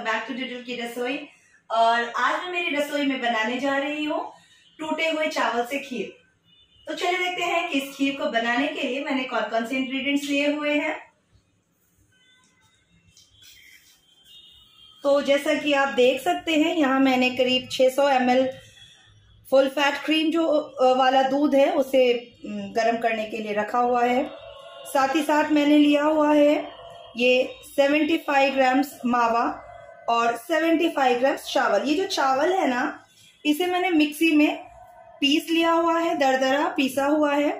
Welcome back to Dettol की रसोई और आज मैं मेरी रसोई में बनाने जा रही हूँ टूटे हुए चावल से खीर। तो चलिए देखते हैं कि इस खीर को बनाने के लिए मैंने कौन कौन से इंग्रेडिएंट्स लिए हुए हैं। तो जैसा कि आप देख सकते हैं, यहाँ मैंने करीब 600 सौ फुल फैट क्रीम जो वाला दूध है, उसे गर्म करने के लिए रखा हुआ है। साथ ही साथ मैंने लिया हुआ है ये 75 ग्राम्स मावा। और 75 ग्राम्स चावल। ये जो चावल है ना, इसे मैंने मिक्सी में पीस लिया हुआ है, दरदरा पीसा हुआ है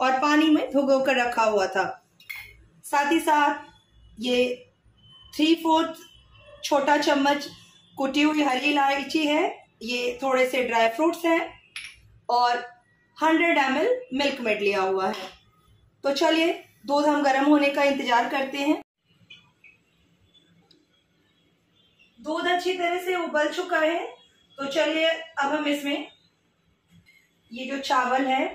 और पानी में भिगो कर रखा हुआ था। साथ ही साथ ये थ्री फोर्थ छोटा चम्मच कुटी हुई हरी इलायची है, ये थोड़े से ड्राई फ्रूट्स हैं और 100 एम मिल्क मेड लिया हुआ है। तो चलिए दूध हम गर्म होने का इंतज़ार करते हैं। दूध अच्छी तरह से उबल चुका है। तो चलिए, अब हम इसमें ये जो चावल है,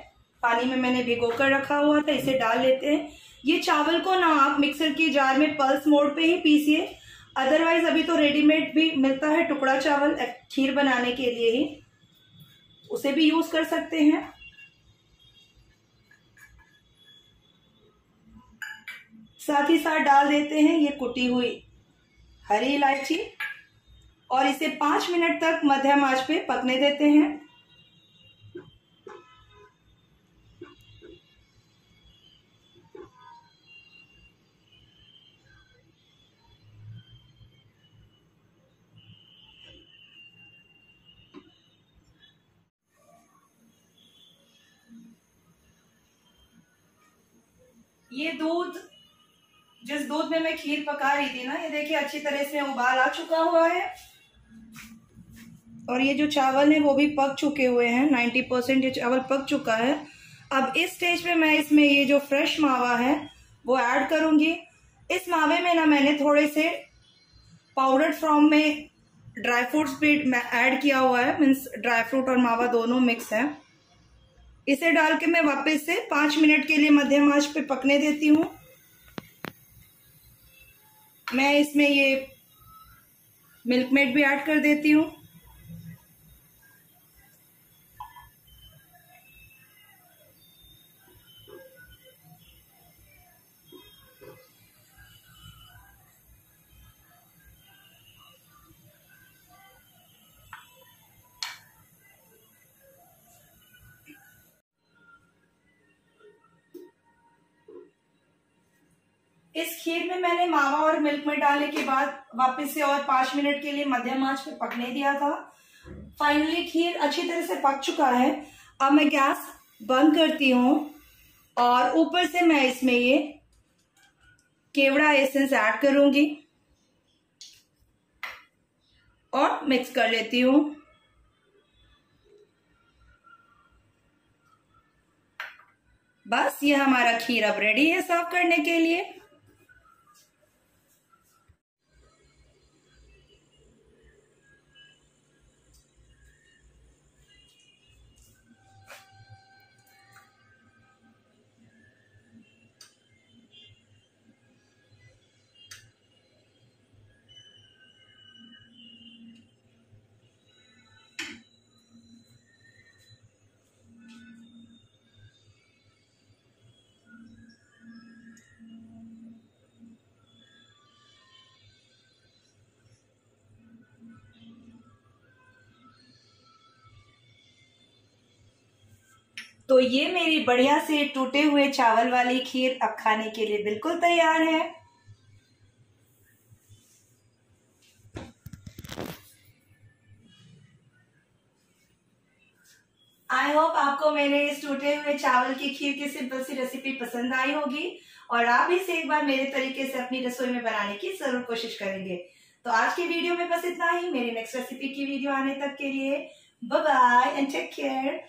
पानी में मैंने भिगो कर रखा हुआ था, इसे डाल लेते हैं। ये चावल को ना आप मिक्सर की जार में पल्स मोड पे ही पीसिए। अदरवाइज़ अभी तो रेडीमेड भी मिलता है टुकड़ा चावल खीर बनाने के लिए ही। उसे भी यूज़ कर सकते हैं। साथ ही साथ डाल देते हैं ये कुटी हुई हरी इलायची। और इसे पाँच मिनट तक मध्यम आँच पे पकने देते हैं। ये दूध, जिस दूध में मैं खीर पका रही थी ना, ये देखिए अच्छी तरह से उबाल आ चुका हुआ है। और ये जो चावल है, वो भी पक चुके हुए हैं नाइन्टी परसेंट ये चावल पक चुका है। अब इस स्टेज पे मैं इसमें ये जो फ्रेश मावा है, वो ऐड करूँगी। इस मावे में ना मैंने थोड़े से पाउडर फॉर्म में ड्राई फ्रूट्स भी ऐड किया हुआ है मीन्स ड्राई फ्रूट और मावा दोनों मिक्स है। इसे डाल के मैं वापस से पाँच मिनट के लिए मध्यम आँच पे पकने देती हूँ। मैं इसमें ये मिल्क मेड भी ऐड कर देती हूँ। इस खीर में मैंने मावा और मिल्क में डालने के बाद वापस से और पाँच मिनट के लिए मध्यम आँच पे पकने दिया था। फाइनली खीर अच्छी तरह से पक चुका है। अब मैं गैस बंद करती हूँ और ऊपर से मैं इसमें ये केवड़ा एसेंस ऐड करूँगी और मिक्स कर लेती हूँ। बस, ये हमारा खीर अब रेडी है सर्व करने के लिए। तो ये मेरी बढ़िया से टूटे हुए चावल वाली खीर अब खाने के लिए बिल्कुल तैयार है। आई होप आपको मेरे इस टूटे हुए चावल की खीर की सिंपल सी रेसिपी पसंद आई होगी और आप इसे एक बार मेरे तरीके से अपनी रसोई में बनाने की ज़रूर कोशिश करेंगे। तो आज की वीडियो में बस इतना ही। मेरी नेक्स्ट रेसिपी की वीडियो आने तक के लिए बाय एंड टेक केयर